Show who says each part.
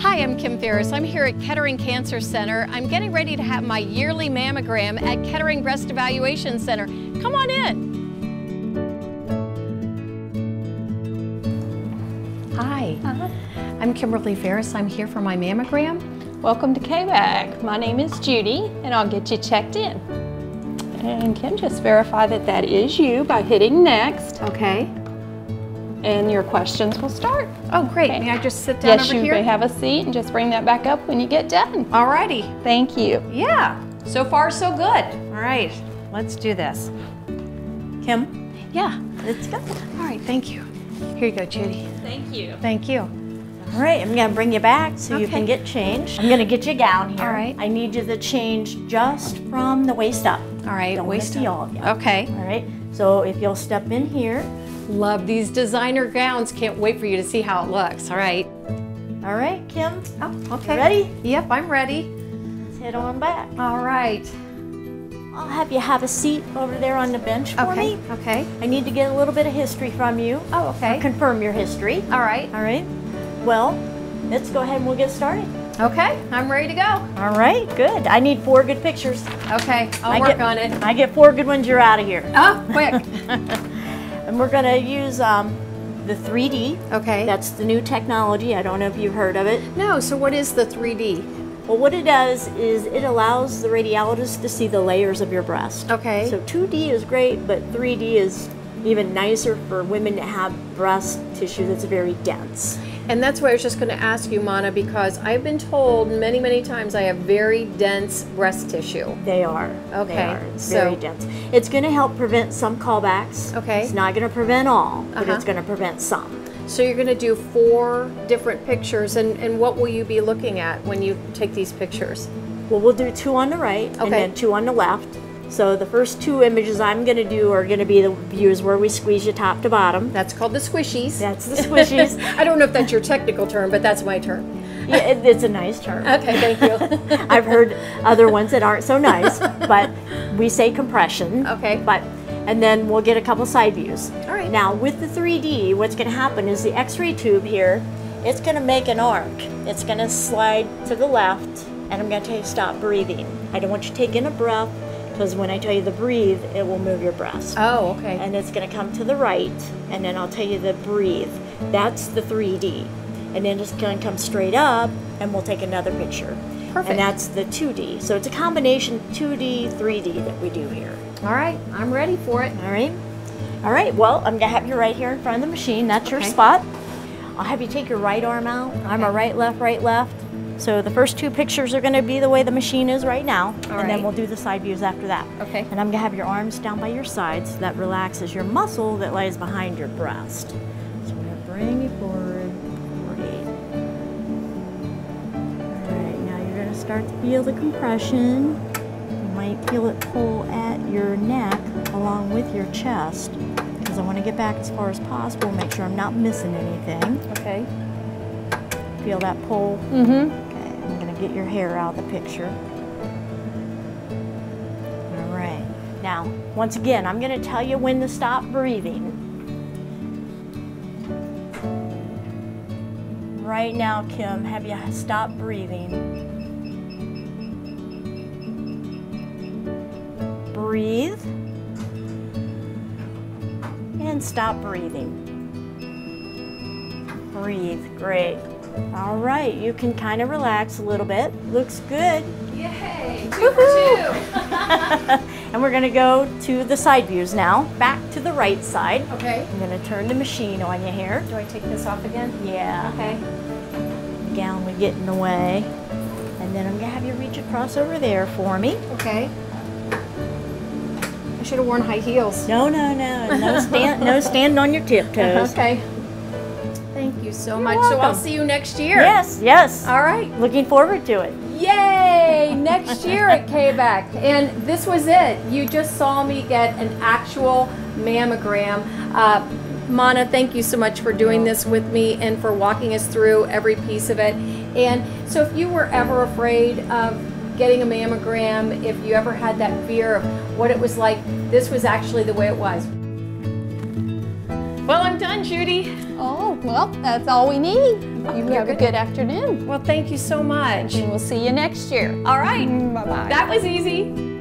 Speaker 1: Hi, I'm Kim Faris. I'm here at Kettering Cancer Center. I'm getting ready to have my yearly mammogram at Kettering Breast Evaluation Center. Come on in. Hi,
Speaker 2: Uh-huh.
Speaker 1: I'm Kimberly Faris. I'm here for my mammogram.
Speaker 2: Welcome to KBAG. My name is Judy and I'll get you checked in. And Kim, just verify that that is you by hitting next
Speaker 1: Okay.
Speaker 2: And your questions will start.
Speaker 1: Oh, great.
Speaker 2: Okay.
Speaker 1: May I just sit down
Speaker 2: yes,
Speaker 1: over
Speaker 2: you
Speaker 1: here?
Speaker 2: may have a seat and just bring that back up when you get done.
Speaker 1: Alrighty.
Speaker 2: Thank you.
Speaker 1: Yeah. So far, so good. All right. Let's do this.
Speaker 3: Kim,
Speaker 1: Yeah.
Speaker 3: let's go.
Speaker 1: All right. Thank you. Here you go, Judy.
Speaker 2: Thank you.
Speaker 1: Thank you.
Speaker 3: All right, I'm gonna bring you back so you can get changed. I'm gonna get you a gown here.
Speaker 1: All right.
Speaker 3: I need you to change just from the waist up.
Speaker 1: All right.
Speaker 3: Don't wanna
Speaker 1: waist
Speaker 3: see
Speaker 1: up.
Speaker 3: all of you.
Speaker 1: Okay.
Speaker 3: All right, so if you'll step in here.
Speaker 1: Love these designer gowns. Can't wait for you to see how it looks. All right.
Speaker 3: All right, Kim,
Speaker 1: Oh, okay.
Speaker 3: ready?
Speaker 1: Yep, I'm ready.
Speaker 3: let's head on back.
Speaker 1: All right.
Speaker 3: I'll have you have a seat over there on the bench for
Speaker 1: Okay.
Speaker 3: me.
Speaker 1: Okay.
Speaker 3: I need to get a little bit of history from you.
Speaker 1: Oh, okay.
Speaker 3: Confirm your history.
Speaker 1: All right.
Speaker 3: All right, well, let's go ahead and we'll get started.
Speaker 1: Okay. I'm ready to go.
Speaker 3: All right, good. I need four good pictures.
Speaker 1: Okay. I'll
Speaker 3: I
Speaker 1: work
Speaker 3: get-
Speaker 1: on it.
Speaker 3: I get four good ones, you're out of here.
Speaker 1: Oh, quick.
Speaker 3: And we're gonna use um, the 3D.
Speaker 1: okay.
Speaker 3: That's the new technology. I don't know if you've heard of it.
Speaker 1: no. So what is the 3D?
Speaker 3: Well, what it does is it allows the radiologist to see the layers of your breast.
Speaker 1: Okay.
Speaker 3: So 2D is great, but 3D is even nicer for women to have breast tissue that's very dense.
Speaker 1: And that's why I was just going to ask you, Mana, because I've been told many, many times I have very dense breast tissue.
Speaker 3: They are.
Speaker 1: Okay,
Speaker 3: They are. It's
Speaker 1: so-
Speaker 3: very dense. It's going to help prevent some callbacks.
Speaker 1: Okay.
Speaker 3: It's not going to prevent all, but
Speaker 1: Uh-huh.
Speaker 3: it's going to prevent some.
Speaker 1: So you're going to do four different pictures, and, and what will you be looking at when you take these pictures?
Speaker 3: Well, we'll do two on the right
Speaker 1: Okay.
Speaker 3: and then two on the left. So the first two images I'm going to do are going to be the views where we squeeze you top to bottom.
Speaker 1: That's called the squishies.
Speaker 3: That's the squishies.
Speaker 1: I don't know if that's your technical term, but that's my term.
Speaker 3: yeah, it, it's a nice term.
Speaker 1: Okay, thank you.
Speaker 3: I've heard other ones that aren't so nice, but we say compression.
Speaker 1: Okay.
Speaker 3: But and then we'll get a couple side views.
Speaker 1: All right.
Speaker 3: Now with the 3D, what's going to happen is the X-ray tube here, it's going to make an arc. It's going to slide to the left, and I'm going to tell you stop breathing. I don't want you taking a breath because when I tell you to breathe, it will move your breast.
Speaker 1: Oh, okay.
Speaker 3: and it's going to come to the right, and then I'll tell you to breathe. That's the 3D. And then it's going to come straight up, and we'll take another picture.
Speaker 1: Perfect.
Speaker 3: And that's the 2D. So it's a combination 2D, 3D that we do here.
Speaker 1: All right, I'm ready for it.
Speaker 3: All right? All right, well, I'm going to have you right here in front of the machine. That's your
Speaker 1: Okay.
Speaker 3: spot. I'll have you take your right arm out. I'm a right, left, right, left. So the first two pictures are going to be the way the machine is right now.
Speaker 1: All
Speaker 3: and then we'll do the side views after that.
Speaker 1: Okay.
Speaker 3: And I'm going to have your arms down by your sides. That relaxes your muscle that lies behind your breast. So I'm going to bring you forward. Great. All right, now you're going to start to feel the compression. You might feel it pull at your neck along with your chest because I want to get back as far as possible, make sure I'm not missing anything.
Speaker 1: Okay.
Speaker 3: Feel that pull?
Speaker 1: Mm-hmm.
Speaker 3: Get your hair out of the picture. All right. Now, once again, I'm gonna tell you when to stop breathing. Right now, Kim, have you stopped breathing? Breathe. And stop breathing. Breathe. Great. All right, you can kind of relax a little bit. Looks good.
Speaker 1: Yay! Two for two.
Speaker 3: and we're gonna go to the side views now. Back to the right side.
Speaker 1: Okay.
Speaker 3: I'm gonna turn the machine on you here.
Speaker 1: Do I take this off again?
Speaker 3: Yeah,
Speaker 1: Okay.
Speaker 3: gown would get in the way. And then I'm gonna have you reach across over there for me.
Speaker 1: Okay. I should have worn high heels.
Speaker 3: No, no, no, no stand, no standing on your tiptoes.
Speaker 1: Okay. Thank you so
Speaker 3: You're
Speaker 1: much. So I'll see you next year.
Speaker 3: Yes, yes.
Speaker 1: All right.
Speaker 3: Looking forward to it.
Speaker 1: Yay! Next year at KBAC. And this was it. You just saw me get an actual mammogram. Uh, Mana, thank you so much for doing this with me and for walking us through every piece of it. And so, if you were ever afraid of getting a mammogram, if you ever had that fear of what it was like, this was actually the way it was. Done. Judy.
Speaker 2: Oh, well, that's all we need. You have a
Speaker 1: good.
Speaker 2: good afternoon.
Speaker 1: Well, thank you so much.
Speaker 2: And we'll see you next year.
Speaker 1: All right.
Speaker 2: Bye bye.
Speaker 1: That was easy.